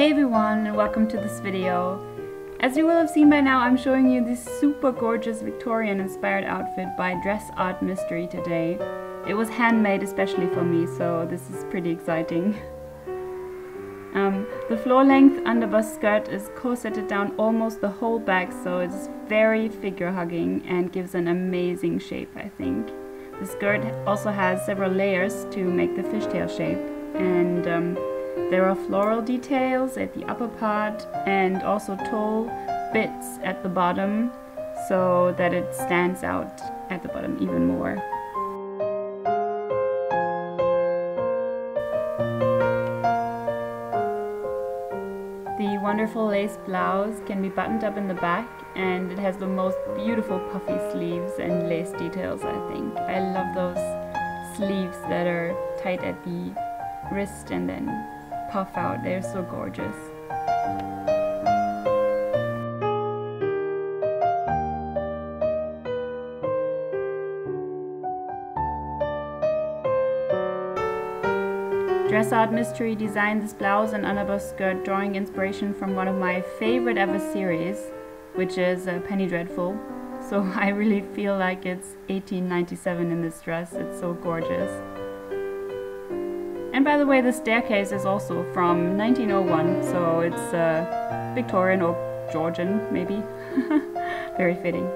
Hey everyone and welcome to this video. As you will have seen by now, I'm showing you this super gorgeous Victorian inspired outfit by Dress Art Mystery today. It was handmade especially for me, so this is pretty exciting. Um, the floor length underbust skirt is corseted down almost the whole back, so it's very figure hugging and gives an amazing shape, I think. The skirt also has several layers to make the fishtail shape, and um, there are floral details at the upper part and also tall bits at the bottom so that it stands out at the bottom even more. The wonderful lace blouse can be buttoned up in the back and it has the most beautiful puffy sleeves and lace details I think. I love those sleeves that are tight at the wrist and then puff out. They're so gorgeous. Dress Art Mystery designed this blouse and underbust skirt drawing inspiration from one of my favorite ever series, which is uh, Penny Dreadful. So I really feel like it's 1897 in this dress, it's so gorgeous. And by the way, the staircase is also from 1901, so it's uh, Victorian or Georgian, maybe. Very fitting.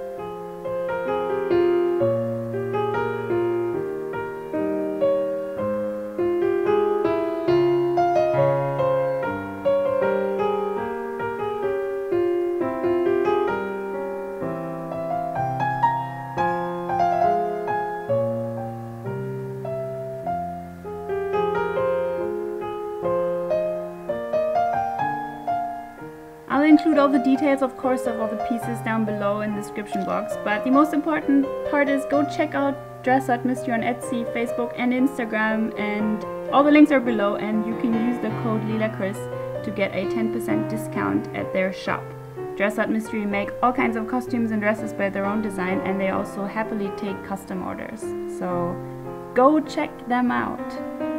Include all the details of course of all the pieces down below in the description box, but the most important part is go check out Dress Art Mystery on Etsy, Facebook and Instagram and all the links are below and you can use the code LilaChris to get a 10% discount at their shop. Dress Art Mystery make all kinds of costumes and dresses by their own design and they also happily take custom orders. So go check them out.